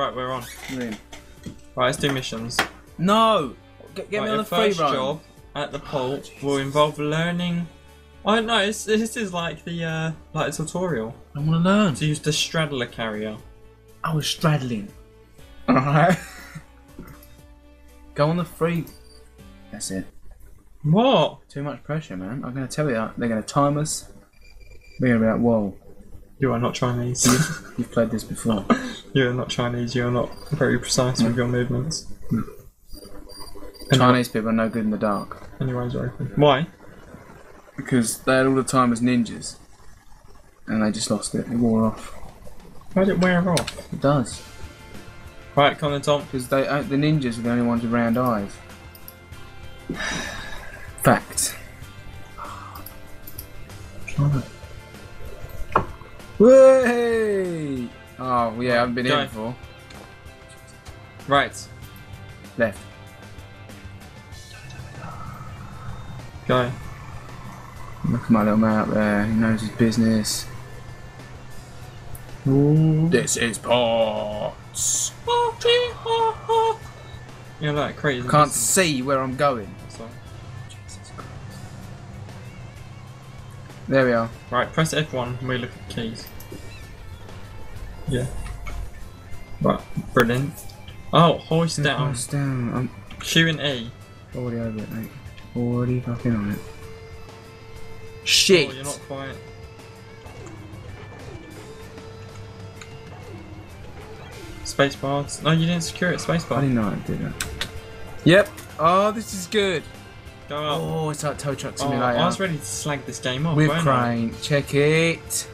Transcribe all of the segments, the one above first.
on. You're in. Right, let's do missions. No! Get, get right, me on the free first run. job at the pole will involve learning. I don't know. It's, this is like the uh, like a tutorial I want to learn. to use the straddler carrier. I was straddling. Alright. Go on the free. That's it. What? Too much pressure, man. I'm going to tell you that. They're going to time us. We're going to be like, whoa, You are not Chinese. you've played this before. you are not Chinese. You are not very precise with your movements. And Chinese people are no good in the dark. And your eyes are open. Why? Because they had all the time as ninjas. And they just lost it. It wore off. Why did it wear off? It does. Right, come on, Tom. Because they uh, the ninjas are the only ones with round eyes. Fact. Way! Oh yeah, I haven't been Go. here before. Right, Left. go. Look at my little man up there. He knows his business. This is parts. You're like crazy. Can't see where I'm going. There we are. Right, press F1 and we look at keys. Yeah. Right, brilliant. Oh, hoist down. Hoist down. I'm Q and E. already over it, mate. Already fucking on it. Shit! Oh, you're not quite. Space bars. No, you didn't secure it. Space I didn't know I did that. Yep. Oh, this is good. Go up. Oh, it's like tow truck Oh, simulator. I was ready to slag this game off. With weren't I? crane. Check it.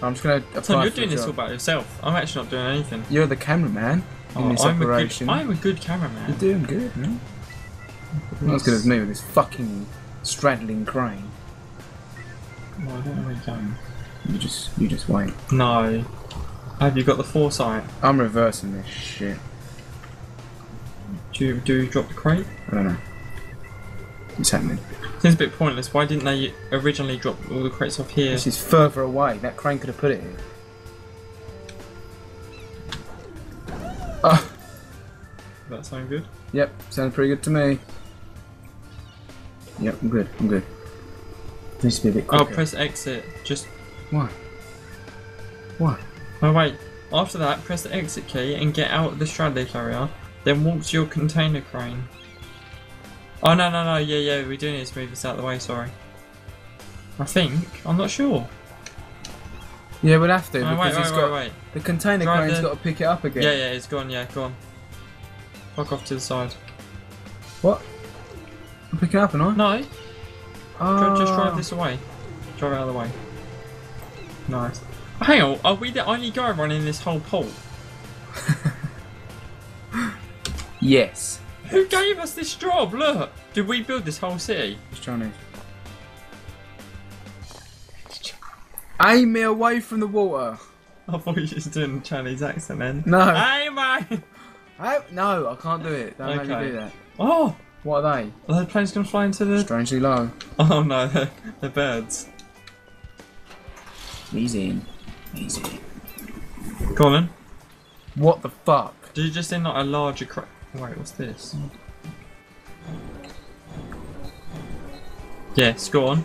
I'm just gonna apply Tom, you're doing this all by yourself. I'm actually not doing anything. You're the cameraman in Oh, this I'm, a good. I'm a good cameraman. You're doing good, man. Not as good as me with this fucking straddling crane. Oh, I don't know where going. You just, you just wait. No. Have you got the foresight? I'm reversing this shit. Do you, do you drop the crate? I don't know. It's happening. Seems a bit pointless. Why didn't they originally drop all the crates off here? This is further away. That crane could have put it here. Oh, That sound good? yep. Sounds pretty good to me. Yep, I'm good. I'm good. Needs to be a bit quicker. Oh, press exit. Just. Why? Why? Oh, wait. After that, press the exit key and get out of the straddler carrier. Then walk to your container crane. Oh, no, no, no. Yeah, yeah. We do need to move this out of the way. Sorry. I think. I'm not sure. Yeah, we'll have to Oh, because wait, wait, it's wait, got wait. the container Drive crane's the- got to pick it up again. Yeah, yeah. It's gone. Yeah, go on. Fuck off to the side. What? I'm picking up, am I? No. Oh. Just drive ah. this away. Drive out of the way. Nice. Hang on, are we the only guy running this whole pole? Yes. Who gave us this job? Look! Did we build this whole city? It's Chinese. Aim me away from the water. I thought you were just doing a Chinese accent then. No. Aim mate! I, no, I can't do it. Don't make me do that. Oh! What are they? Are the planes gonna fly into the. Strangely low. Oh no, they're, they're birds. Easy. Easy. Go on then. What the fuck? Did you just in like a larger cra- Wait, what's this? Yes, go on.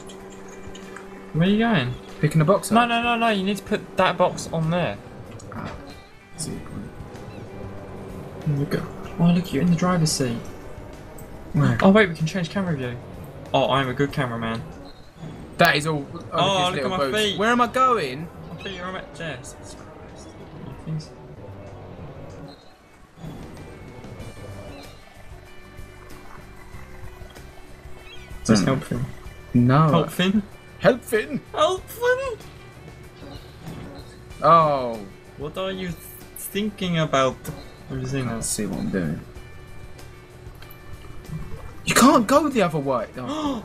Where are you going? Picking a box No, up? no, no, no, no, you need to put that box on there. Ah, see. Look at, oh, look, you're in the driver's seat. Where? Oh, wait, we can change camera view. Oh, I'm a good cameraman. That is all. Oh, Oh, look at my feet. Where am I going? I think you're at Jess. Things- Just Hmm. help him. No. Help Finn. Help Finn. Help Finn! Oh. What are you thinking about? Have you seen Let's see what I'm doing. You can't go the other way. Oh.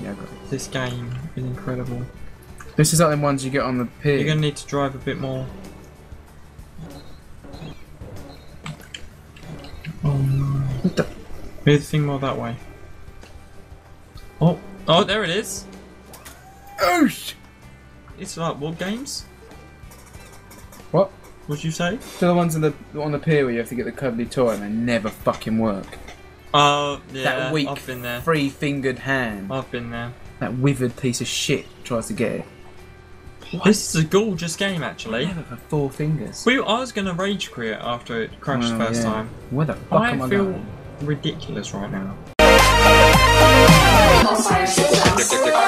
yeah, I got it. This game is incredible. This is like the ones you get on the pier. You're gonna need to drive a bit more. Oh no. Move the thing more that way. Oh, oh, there it is. Oh, It's like what games? What? What'd you say? So the ones on the on the pier where you have to get the cuddly toy and they never fucking work. Oh, yeah. that weak, I've been there. three-fingered hand. I've been there. That withered piece of shit tries to get it. This is a gorgeous game, actually. Never for four fingers. We, I was gonna rage quit after it crashed Well, first yeah. time. Where the fuck am I I feel going? ridiculous right now. Hellfire systems.